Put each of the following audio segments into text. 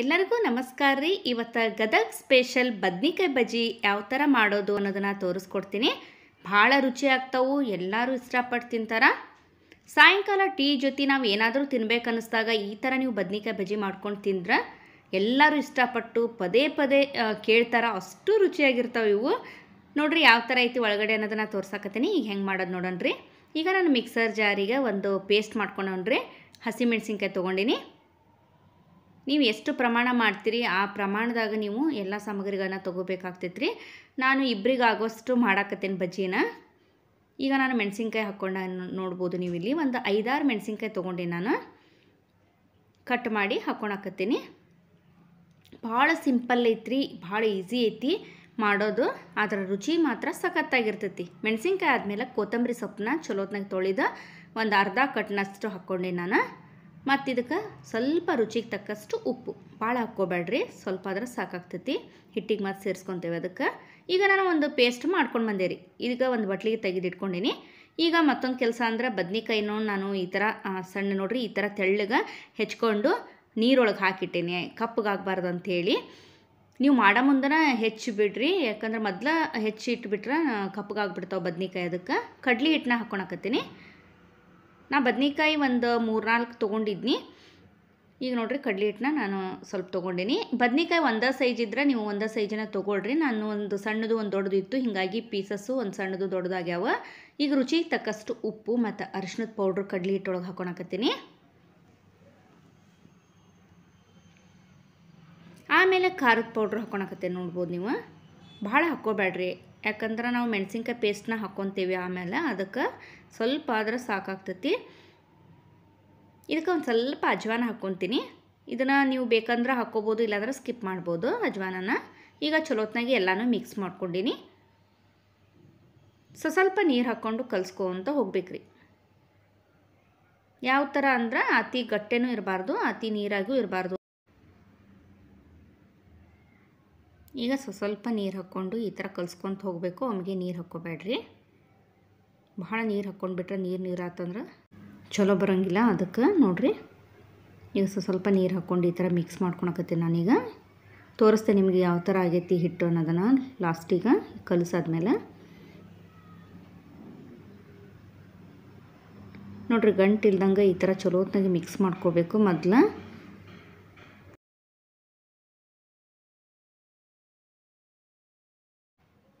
ಎಲ್ಲರಿಗೂ ನಮಸ್ಕಾರ ರೀ. ಇವತ್ತು ಗದಗ್ ಸ್ಪೆಷಲ್ ಬದ್ನಿಕಾಯಿ ಬಜ್ಜಿ ಯಾವ ಥರ ಮಾಡೋದು ಅನ್ನೋದನ್ನು ತೋರಿಸ್ಕೊಡ್ತೀನಿ. ಭಾಳ ರುಚಿ ಆಗ್ತಾವು, ಎಲ್ಲರೂ ಇಷ್ಟಪಟ್ಟು ತಿಂತಾರ. ಸಾಯಂಕಾಲ ಟೀ ಜೊತೆ ನಾವು ಏನಾದರೂ ತಿನ್ಬೇಕು ಅನ್ನಿಸ್ದಾಗ ಈ ಥರ ನೀವು ಬದ್ನಿಕಾಯಿ ಬಜ್ಜಿ ಮಾಡ್ಕೊಂಡು ತಿಂದ್ರೆ ಎಲ್ಲರೂ ಇಷ್ಟಪಟ್ಟು ಪದೇ ಪದೇ ಕೇಳ್ತಾರ. ಅಷ್ಟು ರುಚಿಯಾಗಿರ್ತಾವೆ ಇವು. ನೋಡಿರಿ ಯಾವ ಥರ ಐತಿ ಒಳಗಡೆ ಅನ್ನೋದನ್ನು ತೋರ್ಸಕತ್ತೀನಿ. ಈಗ ಹೆಂಗೆ ಮಾಡೋದು ನೋಡೋಣ ರೀ ಈಗ ನಾನು ಮಿಕ್ಸರ್ ಜಾರಿಗೆ ಒಂದು ಪೇಸ್ಟ್ ಮಾಡ್ಕೊಂಡ್ರಿ ಹಸಿಮೆಣ್ಸಿನ್ಕಾಯಿ ತೊಗೊಂಡಿನಿ. ನೀವು ಎಷ್ಟು ಪ್ರಮಾಣ ಮಾಡ್ತೀರಿ, ಆ ಪ್ರಮಾಣದಾಗ ನೀವು ಎಲ್ಲ ಸಾಮಗ್ರಿಗಳನ್ನ ತೊಗೋಬೇಕಾಗ್ತೈತೆ ರೀ ನಾನು ಇಬ್ಬರಿಗಾಗೋಷ್ಟು ಮಾಡಾಕತ್ತೇನೆ ಬಜ್ಜಿನ. ಈಗ ನಾನು ಮೆಣಸಿನ್ಕಾಯಿ ಹಾಕ್ಕೊಂಡ ನೋಡ್ಬೋದು ನೀವು ಇಲ್ಲಿ ಒಂದು ಐದಾರು ಮೆಣಸಿನ್ಕಾಯಿ ತೊಗೊಂಡೆ ನಾನು. ಕಟ್ ಮಾಡಿ ಹಾಕ್ಕೊಳಕತ್ತೀನಿ. ಭಾಳ ಸಿಂಪಲ್ ಐತ್ರಿ, ಭಾಳ ಈಸಿ ಐತಿ ಮಾಡೋದು. ಅದರ ರುಚಿ ಮಾತ್ರ ಸಖತ್ತಾಗಿರ್ತೈತಿ. ಮೆಣಸಿನ್ಕಾಯಿ ಆದಮೇಲೆ ಕೊತ್ತಂಬರಿ ಸೊಪ್ಪನ್ನ ಚಲೋತ್ನಾಗ ತೊಳೆದು ಒಂದು ಅರ್ಧ ಕಟ್ನಷ್ಟು ಹಾಕ್ಕೊಂಡೆ ನಾನು. ಮತ್ತು ಇದಕ್ಕೆ ಸ್ವಲ್ಪ ರುಚಿಗೆ ತಕ್ಕಷ್ಟು ಉಪ್ಪು. ಭಾಳ ಹಾಕ್ಕೋಬೇಡ್ರಿ, ಸ್ವಲ್ಪ ಆದ್ರೆ ಸಾಕಾಗ್ತೈತಿ. ಹಿಟ್ಟಿಗೆ ಮತ್ತು ಸೇರಿಸ್ಕೊತೇವೆ ಅದಕ್ಕೆ. ಈಗ ನಾನು ಒಂದು ಪೇಸ್ಟ್ ಮಾಡ್ಕೊಂಡು ಬಂದೆ ರೀ ಈಗ ಒಂದು ಬಟ್ಲಿಗೆ ತೆಗೆದಿಟ್ಕೊಂಡೀನಿ. ಈಗ ಮತ್ತೊಂದು ಕೆಲಸ ಅಂದ್ರೆ ಬದ್ನಿಕಾಯಿನೂ ನಾನು ಈ ಥರ ಸಣ್ಣ ನೋಡ್ರಿ, ಈ ಥರ ತೆಳ್ಳಗೆ ಹೆಚ್ಕೊಂಡು ನೀರೊಳಗೆ ಹಾಕಿಟ್ಟೇನೆ. ಕಪ್ಪಗಾಗಬಾರ್ದು ಅಂಥೇಳಿ ನೀವು ಮಾಡೋ ಮುಂದನ ಹೆಚ್ಚಿ ಬಿಡ್ರಿ. ಯಾಕಂದ್ರೆ ಮೊದ್ಲ ಹೆಚ್ಚಿ ಇಟ್ಬಿಟ್ರೆ ಕಪ್ಪಗಾಗ್ಬಿಡ್ತಾವೆ ಬದ್ನಿಕಾಯಿ ಅದಕ್ಕೆ. ಕಡ್ಲಿ ಹಿಟ್ಟನ್ನ ಹಾಕ್ಕೊಳಕತ್ತೀನಿ ನಾ ಬದ್ನಿಕಾಯಿ ಒಂದು ಮೂರ್ನಾಲ್ಕು ತೊಗೊಂಡಿದ್ನಿ. ಈಗ ನೋಡಿರಿ ಕಡ್ಲಿ ಹಿಟ್ಟನ್ನ ನಾನು ಸ್ವಲ್ಪ ತೊಗೊಂಡೀನಿ. ಬದ್ನಿಕಾಯಿ ಒಂದೇ ಸೈಜ್ ಇದ್ರೆ ನೀವು ಒಂದೇ ಸೈಜನ್ನ ತೊಗೊಳ್ರಿ. ನಾನು ಒಂದು ಸಣ್ಣದು, ಒಂದು ದೊಡ್ಡದು ಇತ್ತು. ಹೀಗಾಗಿ ಪೀಸಸ್ಸು ಒಂದು ಸಣ್ಣದು, ದೊಡ್ಡದಾಗ್ಯಾವ. ಈಗ ರುಚಿಗೆ ತಕ್ಕಷ್ಟು ಉಪ್ಪು ಮತ್ತು ಅರಿಶಿನದ ಪೌಡ್ರ್ ಕಡ್ಲಿ ಹಿಟ್ಟೊಳಗೆ ಹಾಕೊಳಕತ್ತೀನಿ ಆಮೇಲೆ ಖಾರದ ಪೌಡ್ರ್ ಹಾಕೊಳಕತ್ತೀನಿ ನೋಡ್ಬೋದು ನೀವು. ಭಾಳ ಹಾಕ್ಕೋಬೇಡ್ರಿ ಯಾಕಂದ್ರೆ ನಾವು ಮೆಣಸಿನ್ಕಾಯಿ ಪೇಸ್ಟ್ನ ಹಾಕ್ಕೊತೀವಿ ಆಮೇಲೆ ಅದಕ್ಕೆ ಸ್ವಲ್ಪ ಆದ್ರೆ ಸಾಕಾಗ್ತೈತಿ. ಇದಕ್ಕೆ ಒಂದು ಸ್ವಲ್ಪ ಅಜ್ವಾನ ಹಾಕ್ಕೊತೀನಿ ಇದನ್ನು ನೀವು ಬೇಕಂದ್ರೆ ಹಾಕ್ಕೋಬೋದು ಇಲ್ಲಾಂದ್ರೆ ಸ್ಕಿಪ್ ಮಾಡ್ಬೋದು ಅಜ್ವಾನನ. ಈಗ ಚಲೋತ್ನಾಗಿ ಎಲ್ಲನೂ ಮಿಕ್ಸ್ ಮಾಡ್ಕೊಂಡಿನಿ. ಸೊ ಸ್ವಲ್ಪ ನೀರು ಹಾಕ್ಕೊಂಡು ಕಲಿಸ್ಕೊಂತ ಹೋಗ್ಬೇಕ್ರಿ. ಯಾವ ಥರ ಅಂದ್ರೆ ಅತಿ ಗಟ್ಟೆನೂ ಇರಬಾರ್ದು, ಅತಿ ನೀರಾಗೂ ಇರಬಾರ್ದು. ಈಗ ಸ್ವ ಸ್ವಲ್ಪ ನೀರು ಹಾಕ್ಕೊಂಡು ಈ ಥರ ಕಲ್ಸ್ಕೊತ ಹೋಗಬೇಕು. ಒಮ್ಗೆ ನೀರು ಹಾಕ್ಕೋಬೇಡ್ರಿ. ಭಾಳ ನೀರು ಹಾಕ್ಕೊಂಡ್ಬಿಟ್ರೆ ನೀರು ನೀರು ಆತಂದ್ರೆ ಚಲೋ ಬರೋಂಗಿಲ್ಲ ಅದಕ್ಕೆ. ನೋಡಿರಿ. ಈಗ ಸ್ವ ಸ್ವಲ್ಪ ನೀರು ಹಾಕ್ಕೊಂಡು ಈ ಥರ ಮಿಕ್ಸ್ ಮಾಡ್ಕೊಳಕತ್ತೀನಿ ನಾನೀಗ. ತೋರಿಸ್ತೆ ನಿಮಗೆ ಯಾವ ಥರ ಆಗೈತಿ ಹಿಟ್ಟು ಅನ್ನೋದನ್ನು ಲಾಸ್ಟಿಗೆ ಕಲಸಾದ್ಮೇಲೆ. ನೋಡಿರಿ ಗಂಟು ಇಲ್ದಂಗೆ ಈ ಥರ ಚಲೋತ್ನಾಗೆ ಮಿಕ್ಸ್ ಮಾಡ್ಕೋಬೇಕು ಮೊದ್ಲು.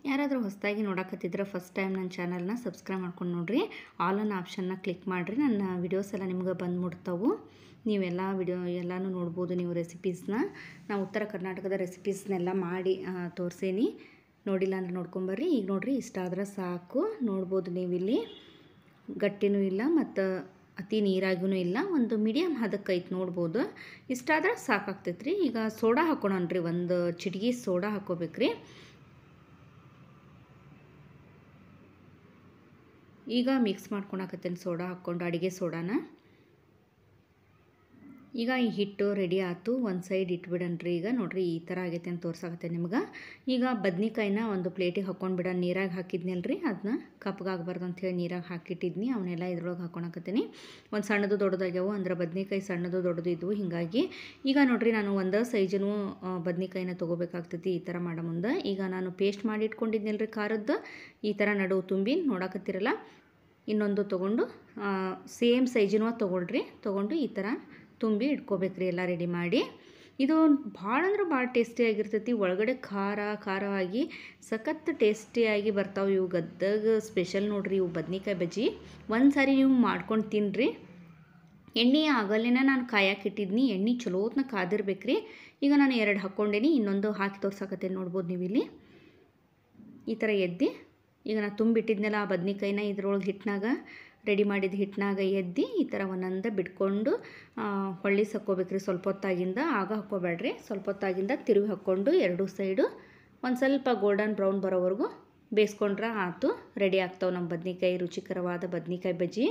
ಯಾರಾದರೂ ಹೊಸದಾಗಿ ನೋಡಕತ್ತಿದ್ರೆ ಫಸ್ಟ್ ಟೈಮ್ ನನ್ನ ಚಾನಲ್ನ ಸಬ್ಸ್ಕ್ರೈಬ್ ಮಾಡ್ಕೊಂಡು ನೋಡಿರಿ. ಆಲ್ ಅನ್ ಆಪ್ಷನ್ನ ಕ್ಲಿಕ್ ಮಾಡಿರಿ. ನನ್ನ ವಿಡಿಯೋಸ್ ಎಲ್ಲ ನಿಮ್ಗೆ ಬಂದು ಮುಟ್ತಾವು ನೀವೆಲ್ಲ ವಿಡಿಯೋ ಎಲ್ಲನೂ ನೋಡ್ಬೋದು ನೀವು ರೆಸಿಪೀಸ್ನ ನಾವು ಉತ್ತರ ಕರ್ನಾಟಕದ ರೆಸಿಪೀಸ್ನೆಲ್ಲ ಮಾಡಿ ತೋರಿಸೇನಿ. ನೋಡಿಲ್ಲ ಅಂದ್ರೆ ನೋಡ್ಕೊಂಬರ್ರಿ ಈಗ ನೋಡಿರಿ, ಇಷ್ಟ ಆದ್ರೆ ಸಾಕು. ನೋಡ್ಬೋದು ನೀವಿಲ್ಲಿ. ಗಟ್ಟಿನೂ ಇಲ್ಲ ಮತ್ತು ಅತಿ ನೀರಾಗೂ ಇಲ್ಲ. ಒಂದು ಮೀಡಿಯಮ್ ಹದಕ್ಕೆ ಐತೆ ನೋಡ್ಬೋದು. ಇಷ್ಟಾದ್ರೆ ಸಾಕಾಗ್ತೈತೆ ರೀ ಈಗ ಸೋಡಾ ಹಾಕೋಣನ್ರಿ. ಒಂದು ಚಿಟಿಗೆ ಸೋಡಾ ಹಾಕೋಬೇಕ್ರಿ. ಈಗ ಮಿಕ್ಸ್ ಮಾಡ್ಕೊಳಕತ್ತೇನೆ ಸೋಡಾ ಹಾಕ್ಕೊಂಡು ಅಡುಗೆ ಸೋಡಾನ ಈಗ ಈ ಹಿಟ್ಟು ರೆಡಿ ಆಯ್ತು. ಒಂದು ಸೈಡ್ ಇಟ್ಬಿಡನ್ರಿ ಈಗ. ನೋಡಿರಿ ಈ ಥರ ಆಗೈತೆ ಅಂತ ತೋರ್ಸಾಕತ್ತೆ ನಿಮ್ಗೆ. ಈಗ ಬದ್ನಿಕಾಯಿನ ಒಂದು ಪ್ಲೇಟಿಗೆ ಹಾಕ್ಕೊಂಡು ಬಿಡ. ನೀರಾಗ ಹಾಕಿದ್ನಲ್ರಿ. ಅದನ್ನ ಕಪ್ಪಗಾಗಬಾರ್ದು ಅಂಥೇಳಿ ನೀರಾಗಿ ಹಾಕಿಟ್ಟಿದ್ನಿ. ಅವನ್ನೆಲ್ಲ ಇದ್ರೊಳಗೆ ಹಾಕೊಳಕತ್ತೀನಿ ಒಂದು ಸಣ್ಣದು ದೊಡ್ಡದಾಗ್ಯಾವು. ಅಂದ್ರೆ ಬದ್ನಿಕಾಯಿ ಸಣ್ಣದು ದೊಡ್ಡದು ಇದ್ವು. ಹೀಗಾಗಿ ಈಗ ನೋಡಿರಿ ನಾನು ಒಂದು ಸೈಜನು ಬದ್ನಿಕಾಯಿನ ತೊಗೋಬೇಕಾಗ್ತೈತಿ ಈ ಥರ ಮಾಡೋ ಮುಂದೆ. ಈಗ ನಾನು ಪೇಸ್ಟ್ ಮಾಡಿ ಇಟ್ಕೊಂಡಿದ್ನಲ್ರಿ ಖಾರದ್ದು. ಈ ಥರ ನಡುವು ತುಂಬಿ ನೋಡಕತ್ತಿರಲ್ಲ. ಇನ್ನೊಂದು ತೊಗೊಂಡು ಸೇಮ್ ಸೈಜಿನೂ ತೊಗೊಳ್ರಿ. ತೊಗೊಂಡು ಈ ಥರ ತುಂಬಿ ಇಟ್ಕೋಬೇಕ್ರಿ ಎಲ್ಲ ರೆಡಿ ಮಾಡಿ. ಇದು ಭಾಳ ಅಂದ್ರೆ ಭಾಳ ಟೇಸ್ಟಿಯಾಗಿರ್ತೈತಿ ಒಳಗಡೆ ಖಾರ ಖಾರವಾಗಿ ಸಖತ್ ಟೇಸ್ಟಿಯಾಗಿ ಬರ್ತಾವೆ ಇವು ಗದ್ದಗ ಸ್ಪೆಷಲ್ ನೋಡ್ರಿ ಇವು ಬದ್ನಿಕಾಯಿ ಬಜ್ಜಿ. ಒಂದು ಸಾರಿ ನೀವು ಮಾಡ್ಕೊಂಡು ತಿನ್ನಿರಿ ಎಣ್ಣೆ ಆಗಲೇನ ನಾನು ಕಾಯಕ್ಕೆ ಇಟ್ಟಿದ್ನಿ. ಎಣ್ಣೆ ಚಲೋತ್ನ ಕಾದಿರ್ಬೇಕ್ರಿ. ಈಗ ನಾನು ಎರಡು ಹಾಕ್ಕೊಂಡೇನಿ. ಇನ್ನೊಂದು ಹಾಕಿ ತೋರ್ಸಕತ್ತೇನೆ ನೋಡ್ಬೋದು ನೀವು ಇಲ್ಲಿ ಈ ಥರ ಎದ್ದು ಈಗ ನಾನು ತುಂಬಿಟ್ಟಿದ್ನಲ್ಲ ಆ ಬದ್ನಿಕಾಯಿನ ಇದ್ರೊಳಗೆ ಹಿಟ್ಟಿನಾಗ ರೆಡಿ ಮಾಡಿದ ಹಿಟ್ಟಿನಾಗ ಎದ್ದು ಈ ಥರ ಒಂದೊಂದು ಬಿಟ್ಕೊಂಡು ಹೊಳ್ಳಿ ಸಕ್ಕೋಬೇಕ್ರಿ ಸ್ವಲ್ಪ ಹೊತ್ತಾಗಿಂದ, ಆಗ ಹಾಕ್ಕೋಬೇಡ್ರಿ. ಸ್ವಲ್ಪ ಹೊತ್ತಾಗಿಂದ ತಿರುವಿ ಹಾಕ್ಕೊಂಡು ಎರಡೂ ಸೈಡು ಒಂದು ಸ್ವಲ್ಪ ಗೋಲ್ಡನ್ ಬ್ರೌನ್ ಬರೋವರೆಗೂ ಬೇಯಿಸ್ಕೊಂಡ್ರೆ ಆತು ರೆಡಿ ಆಗ್ತಾವೆ ನಮ್ಮ ಬದ್ನಿಕಾಯಿ, ರುಚಿಕರವಾದ ಬದ್ನಿಕಾಯಿ ಬಜ್ಜಿ.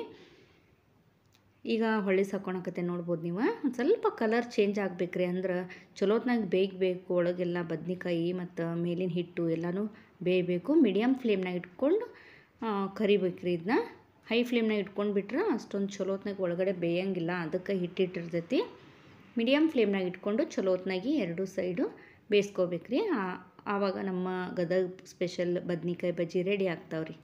ಈಗ ಹೊಳ್ಳಿ ಸಾಕೊಳಕತ್ತೆ ನೋಡ್ಬೋದು ನೀವು. ಒಂದು ಸ್ವಲ್ಪ ಕಲರ್ ಚೇಂಜ್ ಆಗಬೇಕ್ರಿ ಅಂದ್ರೆ ಚಲೋತ್ನಾಗ ಬೇಯಬೇಕು ಒಳಗೆಲ್ಲ ಬದ್ನಿಕಾಯಿ ಮತ್ತು ಮೇಲಿನ ಹಿಟ್ಟು ಎಲ್ಲನೂ ಬೇಯಬೇಕು. ಮೀಡಿಯಮ್ ಫ್ಲೇಮ್ನಾಗ ಇಟ್ಕೊಂಡು ಕರಿಬೇಕ್ರಿ ಇದನ್ನ ಹೈ ಫ್ಲೇಮ್ನಾಗ ಇಟ್ಕೊಂಡ್ಬಿಟ್ರೆ ಅಷ್ಟೊಂದು ಚಲೋತ್ನಾಗ ಒಳಗಡೆ ಬೇಯಂಗಿಲ್ಲ. ಅದಕ್ಕೆ ಹಿಟ್ಟಿಟ್ಟಿರ್ತೈತಿ ಮೀಡಿಯಮ್ ಫ್ಲೇಮ್ನಾಗ ಇಟ್ಕೊಂಡು ಚಲೋತ್ನಾಗಿ ಎರಡು ಸೈಡು ಬೇಯಿಸ್ಕೋಬೇಕ್ರಿ. ಆವಾಗ ನಮ್ಮ ಗದಗ ಸ್ಪೆಷಲ್ ಬದ್ನಿಕಾಯಿ ಬಜ್ಜಿ ರೆಡಿ ಆಗ್ತಾವ್ರಿ.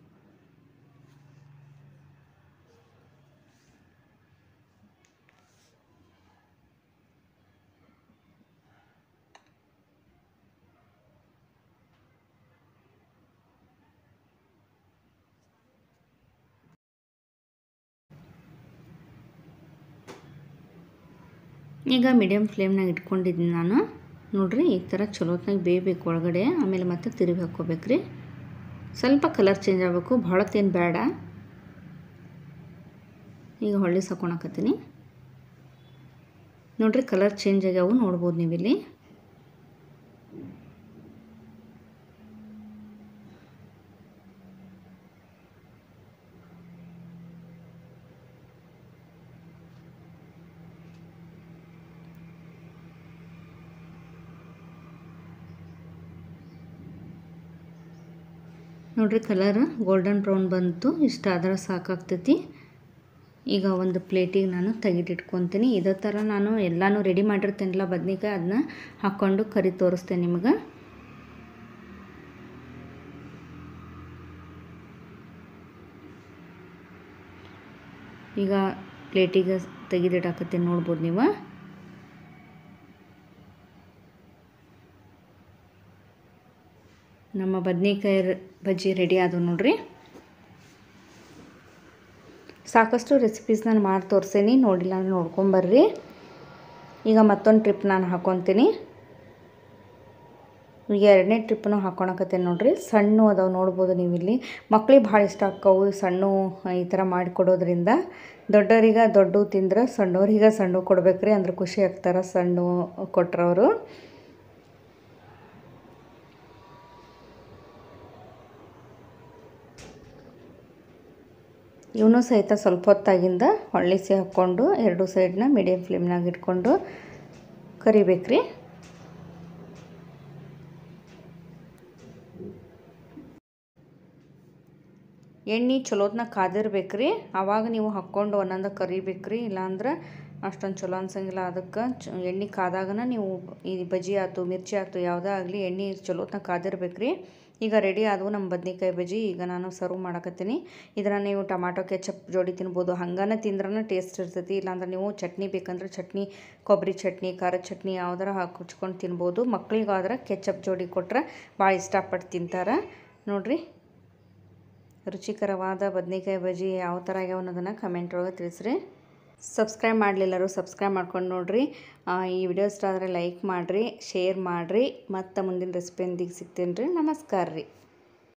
ಈಗ ಮೀಡಿಯಮ್ ಫ್ಲೇಮ್ನಾಗ ಇಟ್ಕೊಂಡಿದ್ದೀನಿ ನಾನು. ನೋಡಿರಿ, ಈ ಥರ ಚಲೋತ್ನಾಗ ಬೇಯಬೇಕು ಒಳಗಡೆ. ಆಮೇಲೆ ಮತ್ತೆ ತಿರುಗಿ ಹಾಕ್ಕೋಬೇಕ್ರಿ. ಸ್ವಲ್ಪ ಕಲರ್ ಚೇಂಜ್ ಆಗಬೇಕು. ಭಾಳತ್ತೇನು ಬೇಡ ಈಗ ಹೊಳ್ಳಿ ಸಾಕೊಳಕತ್ತೀನಿ ನೋಡಿರಿ ಕಲರ್ ಚೇಂಜ್ ಆಗ್ಯಾವು. ನೋಡ್ಬೋದು ನೀವಿಲ್ಲಿ. ನೋಡ್ರಿ ಕಲರ್ ಗೋಲ್ಡನ್ ಬ್ರೌನ್ ಬಂತು. ಇಷ್ಟ ಆದ್ರೆ ಸಾಕಾಗ್ತೈತಿ. ಈಗ ಒಂದು ಪ್ಲೇಟಿಗೆ ನಾನು ತೆಗೆದಿಟ್ಕೊತೀನಿ. ಇದೇ ಥರ ನಾನು ಎಲ್ಲನೂ ರೆಡಿ ಮಾಡಿರ್ತೇನಲ್ಲ ಬದ್ನಿಕಾಯಿ ಅದನ್ನ ಹಾಕ್ಕೊಂಡು ಕರಿ ತೋರಿಸ್ತೇನೆ ನಿಮ್ಗೆ. ಈಗ ಪ್ಲೇಟಿಗೆ ತೆಗೆದಿಡಾಕತ್ತೀನಿ ನೋಡ್ಬೋದು ನೀವು. ನಮ್ಮ ಬದ್ನಿಕಾಯಿ ಬಜ್ಜಿ ರೆಡಿ ಆದವು ನೋಡ್ರಿ. ಸಾಕಷ್ಟು ರೆಸಿಪೀಸ್ ನಾನು ಮಾಡಿ ತೋರಿಸೇನಿ, ನೋಡಿಲ್ಲ ನೋಡ್ಕೊಂಬರ್ರಿ ಈಗ ಮತ್ತೊಂದು ಟ್ರಿಪ್ ನಾನು ಹಾಕೊತೀನಿ. ಈಗ ಎರಡನೇ ಟ್ರಿಪ್ನು ಹಾಕ್ಕೊಳಕತ್ತೇನೆ ನೋಡ್ರಿ. ಸಣ್ಣು ಅದಾವೆ ನೋಡ್ಬೋದು ನೀವು ಇಲ್ಲಿ. ಮಕ್ಳಿಗೆ ಭಾಳ ಇಷ್ಟ ಆಕ್ಕವು ಸಣ್ಣ ಈ ಥರ ಮಾಡಿಕೊಡೋದ್ರಿಂದ ದೊಡ್ಡವರಿಗೆ ದೊಡ್ಡ ತಿಂದ್ರೆ ಸಣ್ಣವ್ರಿಗೆ ಸಣ್ಣ ಕೊಡ್ಬೇಕ್ರಿ ಅಂದ್ರೆ ಖುಷಿ ಆಗ್ತಾರೆ, ಸಣ್ಣ ಕೊಟ್ರವರು. ಇವನು ಸಹಿತ ಸ್ವಲ್ಪ ಹೊತ್ತಾಗಿಂದ ಹೊಳ್ಳಿಸಿ ಹಾಕ್ಕೊಂಡು ಎರಡು ಸೈಡ್ನ ಮೀಡಿಯಮ್ ಫ್ಲೇಮ್ನಾಗ ಇಟ್ಕೊಂಡು ಕರಿಬೇಕ್ರಿ. ಎಣ್ಣೆ ಚಲೋತ್ನ ಕಾದಿರ್ಬೇಕ್ರಿ. ಆವಾಗ ನೀವು ಹಾಕ್ಕೊಂಡು ಒಂದೊಂದು ಕರಿಬೇಕ್ರಿ. ಇಲ್ಲಾಂದ್ರೆ ಅಷ್ಟೊಂದು ಚಲೋ ಅನ್ಸಂಗಿಲ್ಲ. ಅದಕ್ಕೆ ಎಣ್ಣೆ ಕಾದಾಗನ ನೀವು ಈ ಬಜ್ಜಿ ಆಯ್ತು ಮಿರ್ಚಿ ಆಯ್ತು ಯಾವುದೇ ಆಗಲಿ ಎಣ್ಣೆ ಚಲೋತ್ನ ಕಾದಿರ್ಬೇಕ್ರಿ. ಈಗ ರೆಡಿ ಆದವು ನಮ್ಮ ಬದ್ನಿಕಾಯಿ ಬಜ್ಜಿ. ಈಗ ನಾನು ಸರ್ವ್ ಮಾಡಕತ್ತೀನಿ. ಇದನ್ನು ನೀವು ಟೊಮ್ಯಾಟೊ ಕೆಚಪ್ ಜೋಡಿ ತಿನ್ಬೋದು. ಹಂಗನ ತಿಂದ್ರೆ ಟೇಸ್ಟ್ ಇರ್ತೈತಿ. ಇಲ್ಲಾಂದ್ರೆ ನೀವು ಚಟ್ನಿ ಬೇಕಂದ್ರೆ ಚಟ್ನಿ, ಕೊಬ್ಬರಿ ಚಟ್ನಿ, ಖಾರದ ಚಟ್ನಿ ಯಾವ್ದಾರ ಹಾಕಿ ಹಚ್ಕೊಂಡು ತಿನ್ಬೋದು. ಮಕ್ಳಿಗಾದ್ರೆ ಕೆಚಪ್ ಜೋಡಿ ಕೊಟ್ರೆ ಭಾಳ ಇಷ್ಟಪಟ್ಟು ತಿಂತಾರೆ. ನೋಡಿರಿ. ರುಚಿಕರವಾದ ಬದ್ನಿಕಾಯಿ ಬಜ್ಜಿ ಯಾವ ಥರ ಆಗ್ಯಾವ ಅನ್ನೋದನ್ನು ಕಮೆಂಟ್ ಒಳಗೆ ತಿಳಿಸ್ರಿ. ಸಬ್ಸ್ಕ್ರೈಬ್ ಮಾಡಲಿಲ್ಲರು ಸಬ್ಸ್ಕ್ರೈಬ್ ಮಾಡ್ಕೊಂಡು ನೋಡಿರಿ. ಈ ವಿಡಿಯೋ ಇಷ್ಟ ಆದರೆ ಲೈಕ್ ಮಾಡಿರಿ, ಶೇರ್ ಮಾಡಿರಿ. ಮತ್ತು ಮುಂದಿನ ರೆಸಿಪಿಯೊಂದಿಗೆ ಸಿಗ್ತೀನಿ ರೀ ನಮಸ್ಕಾರ ರೀ